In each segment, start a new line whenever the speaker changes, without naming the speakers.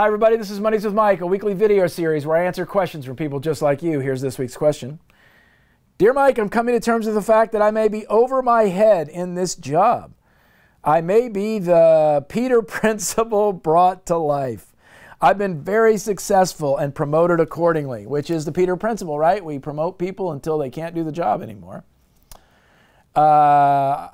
Hi, everybody. This is Mondays with Mike, a weekly video series where I answer questions from people just like you. Here's this week's question Dear Mike, I'm coming to terms with the fact that I may be over my head in this job. I may be the Peter Principle brought to life. I've been very successful and promoted accordingly, which is the Peter Principle, right? We promote people until they can't do the job anymore. Uh,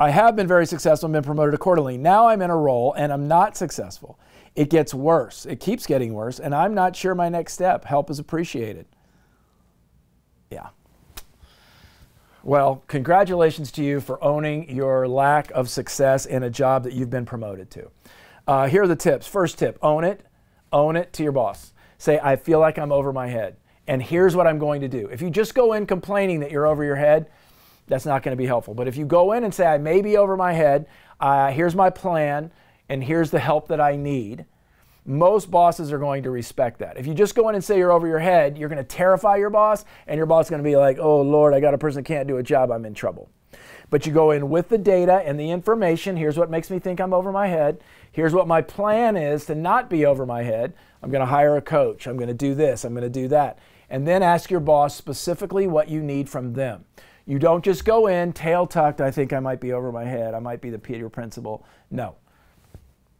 I have been very successful and been promoted accordingly. Now I'm in a role and I'm not successful. It gets worse. It keeps getting worse, and I'm not sure my next step. Help is appreciated. Yeah. Well, congratulations to you for owning your lack of success in a job that you've been promoted to. Uh, here are the tips. First tip own it, own it to your boss. Say, I feel like I'm over my head, and here's what I'm going to do. If you just go in complaining that you're over your head, that's not going to be helpful. But if you go in and say, I may be over my head, uh, here's my plan, and here's the help that I need, most bosses are going to respect that. If you just go in and say you're over your head, you're going to terrify your boss, and your boss is going to be like, oh, Lord, I got a person that can't do a job, I'm in trouble. But you go in with the data and the information. Here's what makes me think I'm over my head. Here's what my plan is to not be over my head. I'm going to hire a coach. I'm going to do this. I'm going to do that. And then ask your boss specifically what you need from them. You don't just go in, tail tucked, I think I might be over my head. I might be the Peter Principle. No.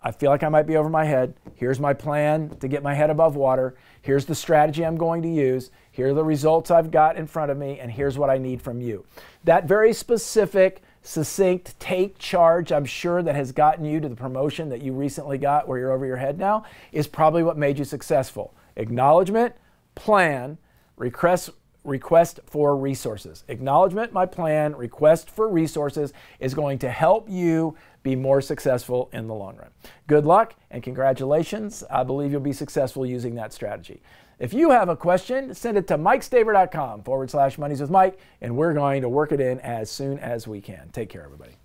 I feel like I might be over my head. Here's my plan to get my head above water. Here's the strategy I'm going to use. Here are the results I've got in front of me, and here's what I need from you. That very specific, succinct take charge, I'm sure, that has gotten you to the promotion that you recently got where you're over your head now, is probably what made you successful. Acknowledgement, plan, request, request for resources. Acknowledgement, my plan, request for resources is going to help you be more successful in the long run. Good luck and congratulations. I believe you'll be successful using that strategy. If you have a question, send it to mikestaver.com forward slash mondays with Mike, and we're going to work it in as soon as we can. Take care, everybody.